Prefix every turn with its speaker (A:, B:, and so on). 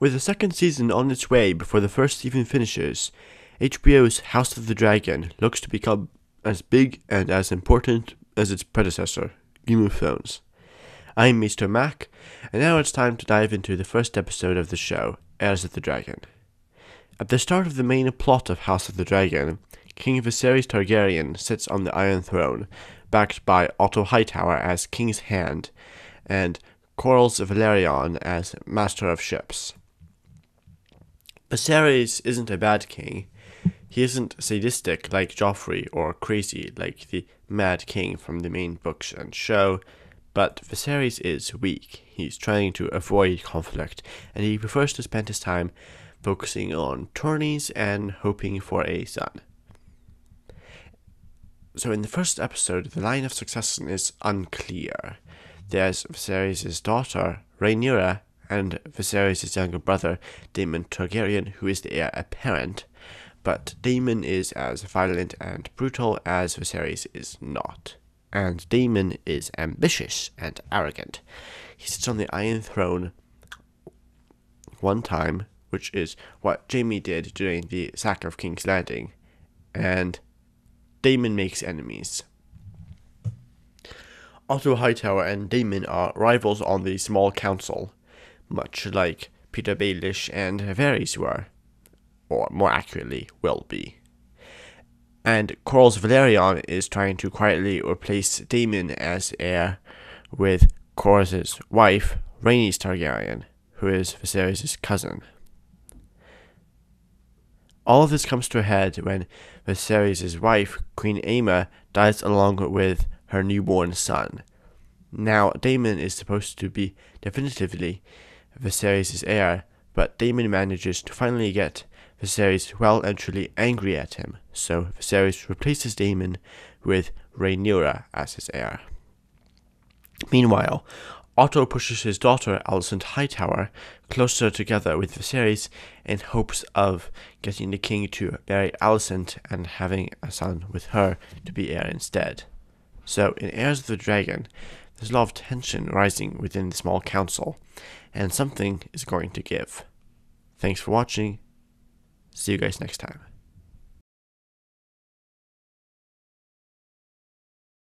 A: With the second season on its way before the first even finishes, HBO's House of the Dragon looks to become as big and as important as its predecessor, Game of Thrones. I'm Mr. Mac, and now it's time to dive into the first episode of the show, Heirs of the Dragon. At the start of the main plot of House of the Dragon, King Viserys Targaryen sits on the Iron Throne, backed by Otto Hightower as King's Hand, and Corlys Velaryon as Master of Ships. Viserys isn't a bad king. He isn't sadistic like Joffrey or crazy like the Mad King from the main books and show, but Viserys is weak. He's trying to avoid conflict, and he prefers to spend his time focusing on tourneys and hoping for a son. So in the first episode, the line of succession is unclear. There's Viserys' daughter, Rhaenyra, and Viserys' younger brother, Daemon Targaryen, who is the heir apparent, but Daemon is as violent and brutal as Viserys is not. And Daemon is ambitious and arrogant. He sits on the Iron Throne one time, which is what Jaime did during the sack of King's Landing, and Daemon makes enemies. Otto Hightower and Daemon are rivals on the small council, much like Petyr Baelish and Varys were, or more accurately, will be. And Corlys Velaryon is trying to quietly replace Daemon as heir with Corlys' wife, Rhaenys Targaryen, who is Viserys' cousin. All of this comes to a head when Viserys' wife, Queen Aemma, dies along with her newborn son. Now, Daemon is supposed to be definitively Viserys' heir, but Daemon manages to finally get Viserys well and truly angry at him, so Viserys replaces Daemon with Rhaenyra as his heir. Meanwhile, Otto pushes his daughter Alicent Hightower closer together with Viserys in hopes of getting the king to marry Alicent and having a son with her to be heir instead. So, in Heirs of the Dragon, there's a lot of tension rising within the small council, and something is going to give. Thanks for watching. See you guys next time.